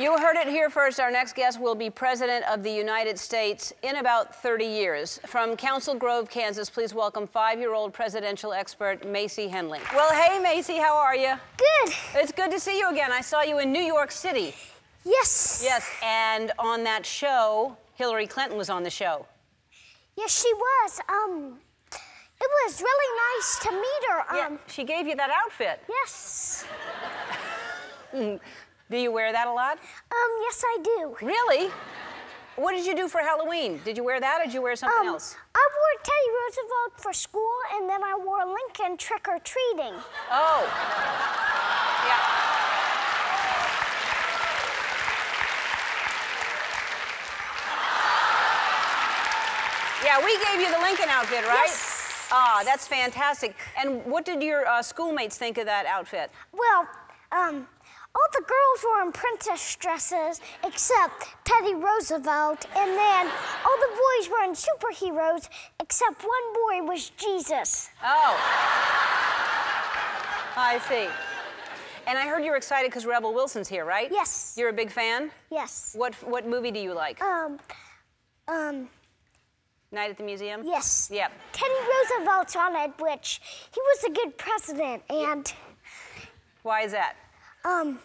You heard it here first. Our next guest will be President of the United States in about 30 years. From Council Grove, Kansas, please welcome five-year-old presidential expert Macey Hensley. Well, hey, Macey, how are you? Good. It's good to see you again. I saw you in New York City. Yes. Yes, and on that show, Hillary Clinton was on the show. Yes, she was. Um, it was really nice to meet her. Yeah, Um, she gave you that outfit. yes. Do you wear that a lot? Um, yes, I do. Really? What did you do for Halloween? Did you wear that or did you wear something Um, else? I wore Teddy Roosevelt for school, and then I wore Lincoln trick or treating. Oh. Yeah. Yeah, we gave you the Lincoln outfit, right? Yes. Ah, that's fantastic. And what did your uh, schoolmates think of that outfit? Well, um, all the girls were in princess dresses except Teddy Roosevelt, and then all the boys were in superheroes except one boy was Jesus. Oh. I see. And I heard you were excited because Rebel Wilson's here, right? Yes. You're a big fan? Yes. What what movie do you like? Um, um, Night at the Museum? yes. Yep. Teddy Roosevelt's on it, which he was a good president, and Why is that? Um,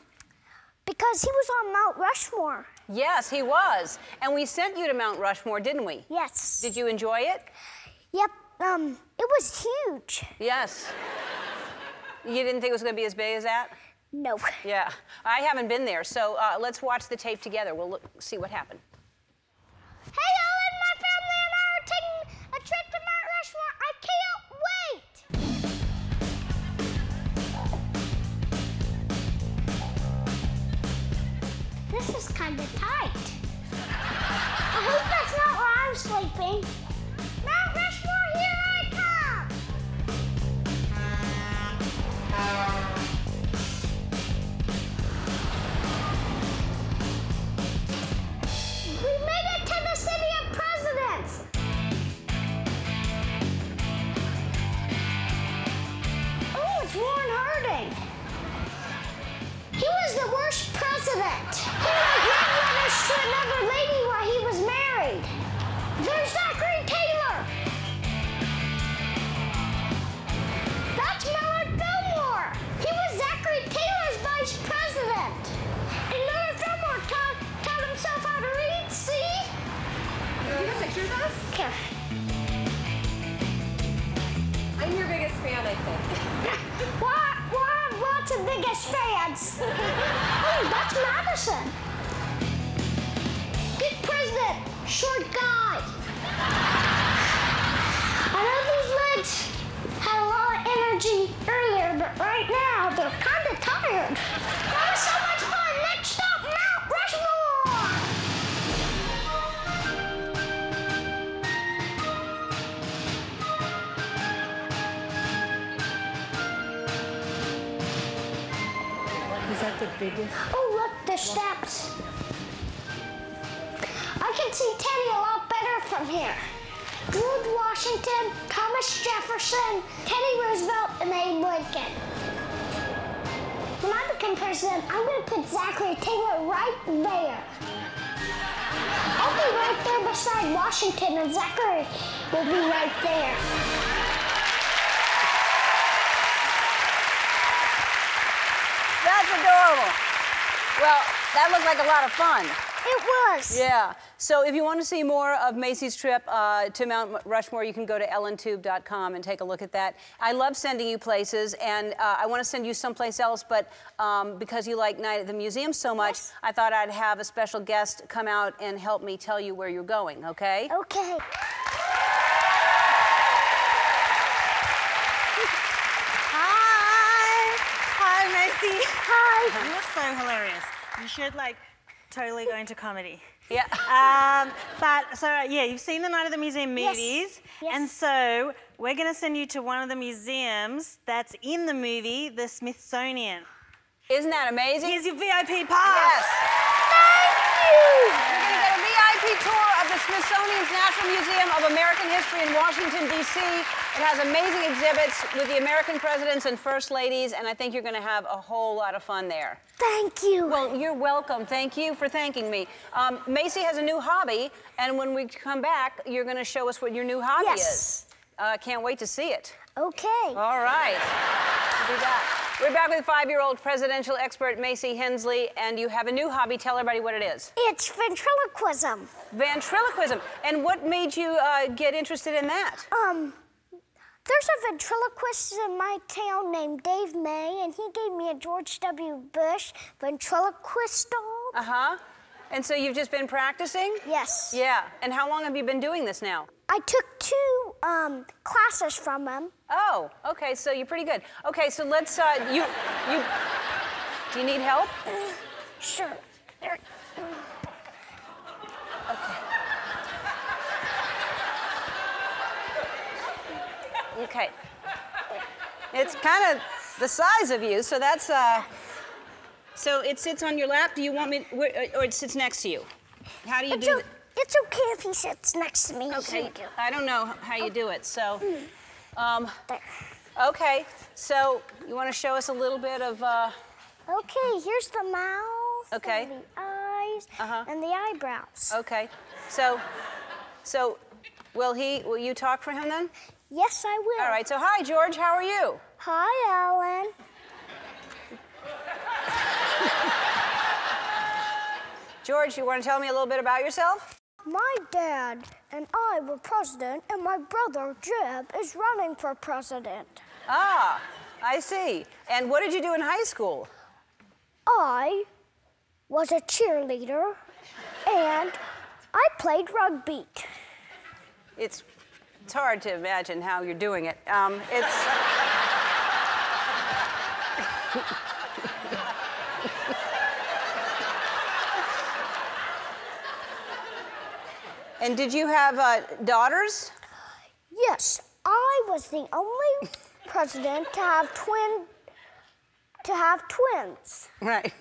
because he was on Mount Rushmore. Yes, he was. And we sent you to Mount Rushmore, didn't we? Yes. Did you enjoy it? Yep. Um, it was huge. Yes. You didn't think it was going to be as big as that? No. Yeah. I haven't been there, so uh, let's watch the tape together. We'll look, see what happened. Hey, Ellen, kind of tight. I hope that's not where I'm sleeping. Biggest oh, that's Madison. Big president, short guy. I know these legs had a lot of energy earlier, but right now they're kind of tired. That the biggest? Oh, look, the steps. I can see Teddy a lot better from here. George Washington, Thomas Jefferson, Teddy Roosevelt, and Abe Lincoln. When I become president, I'm going to put Zachary Taylor right there. I'll be right there beside Washington, and Zachary will be right there. That's adorable. Well, that looked like a lot of fun. It was. Yeah. So if you want to see more of Macey's trip uh, to Mount Rushmore, you can go to ellentube.com and take a look at that. I love sending you places, and uh, I want to send you someplace else, but um, because you like Night at the Museum so much, Yes. I thought I'd have a special guest come out and help me tell you where you're going, okay? Okay. Hi. Hi, Hi. You're so hilarious. You should like totally go into comedy. Yeah. Um, but so yeah, you've seen the Night of the Museum movies, Yes. and so we're going to send you to one of the museums that's in the movie, the Smithsonian. Isn't that amazing? Here's your VIP pass. Yes. Thank you. You're going to get a VIP tour of the Smithsonian's National Museum of American History in Washington, D.C. It has amazing exhibits with the American presidents and first ladies, and I think you're going to have a whole lot of fun there. Thank you. Well, you're welcome. Thank you for thanking me. Um, Macey has a new hobby, and when we come back, you're going to show us what your new hobby Yes. is. Uh, can't wait to see it. okay. All right. We'll do that. We're back with five-year-old presidential expert Macey Hensley, and you have a new hobby. Tell everybody what it is. It's ventriloquism. Ventriloquism. And what made you uh, get interested in that? Um, there's a ventriloquist in my town named Dave May, and he gave me a George W. Bush ventriloquist doll. Uh-huh. And so you've just been practicing? Yes. Yeah. And how long have you been doing this now? I took two um, classes from him. Oh, okay, so you're pretty good. Okay, so let's, uh, you, you, do you need help? Sure. There. Okay. It's kind of the size of you, so that's, uh, so it sits on your lap. Do you want me, where- uh, or it sits next to you? How do you It's, do it? it's okay if he sits next to me. Okay. I don't know how you do it, so, um, There. okay. So you want to show us a little bit of, uh, Okay, here's the mouth. Okay. And the eyes Uh-huh. and the eyebrows. okay. So, so will he, will you talk for him then? Yes, I will. All right, so hi, George, how are you? Hi, Ellen. George, you want to tell me a little bit about yourself? My dad and I were president, and my brother Jeb is running for president. Ah, I see. And what did you do in high school? I was a cheerleader, and I played rugby. It's, it's hard to imagine how you're doing it. Um, it's. and did you have uh, daughters? Yes, I was the only president to have twin to have twins. Right.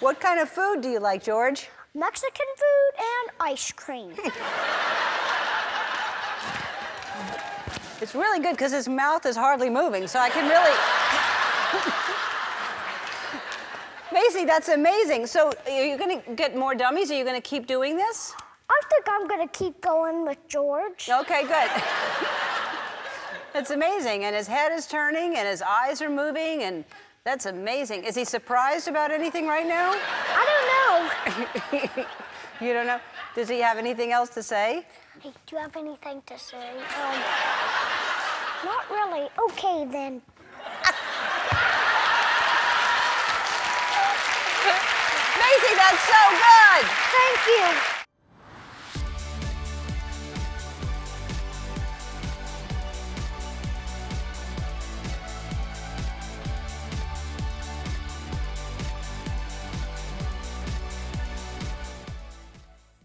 what kind of food do you like, George? Mexican food and ice cream. It's really good because his mouth is hardly moving, so I can really. Macey, that's amazing. So, are you going to get more dummies? Are you going to keep doing this? I think I'm gonna keep going with George. Okay, good. that's amazing. And his head is turning and his eyes are moving, and that's amazing. Is he surprised about anything right now? I don't know. You don't know? Does he have anything else to say? Hey, do you have anything to say? Um, not really. Okay then. Macey, that's so good! Thank you.